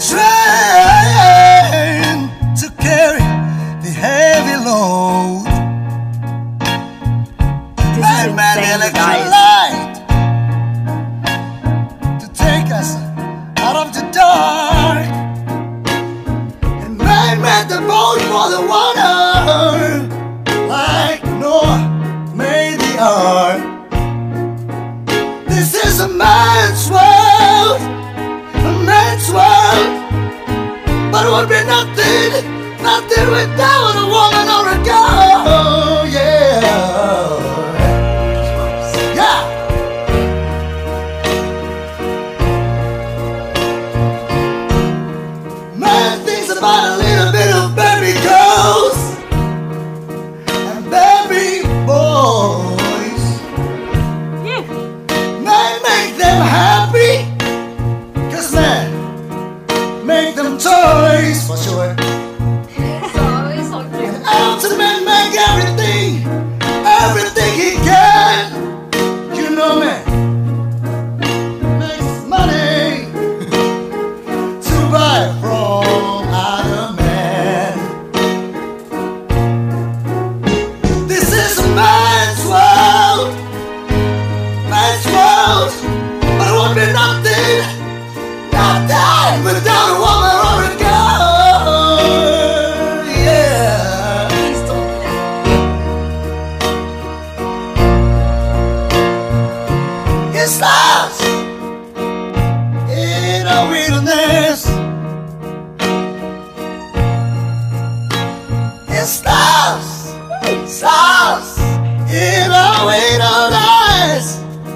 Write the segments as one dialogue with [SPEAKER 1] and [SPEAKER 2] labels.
[SPEAKER 1] Train to carry the heavy load.
[SPEAKER 2] This is insane,
[SPEAKER 1] electric light to take us out of the dark. And mine met the boat for the water, like Noah made the ark. This is a man's world, man's world, but it would be nothing, nothing without a woman or a girl. Oh yeah. Yeah. Man thinks about It's lost in a wilderness. It's lost, it's lost in a wilderness.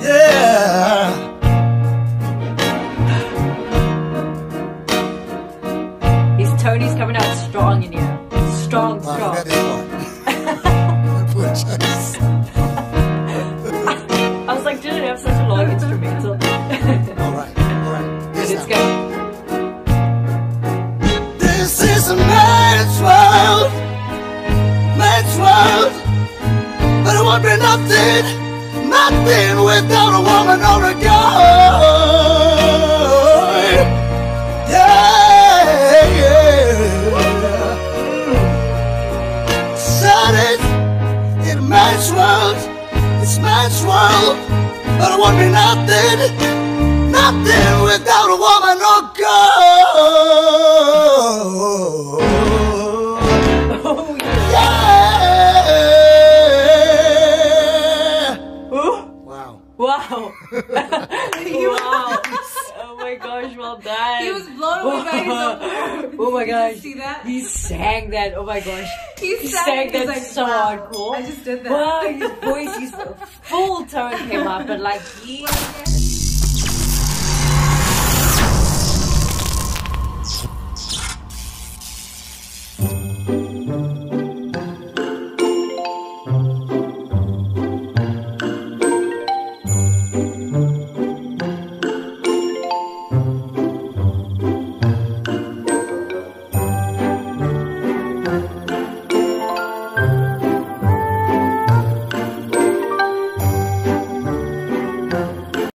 [SPEAKER 1] Yeah.
[SPEAKER 2] His Tony's coming out strong in here. Strong, strong. It
[SPEAKER 1] be nothing, nothing without a woman or a girl. Yeah, yeah. It in man's world, it's man's world, but it won't be nothing, nothing without a woman or girl.
[SPEAKER 2] My gosh, well done.
[SPEAKER 3] He was blown away by his own.
[SPEAKER 2] Oh my
[SPEAKER 3] Did you
[SPEAKER 2] gosh.
[SPEAKER 3] see that?
[SPEAKER 2] He sang that. Oh my gosh.
[SPEAKER 3] He
[SPEAKER 2] He
[SPEAKER 3] sang
[SPEAKER 2] sang that
[SPEAKER 3] like,
[SPEAKER 2] so
[SPEAKER 3] wow,
[SPEAKER 2] hardcore.
[SPEAKER 3] I just did that.
[SPEAKER 2] Wow, his voice, his full tone came up, but like he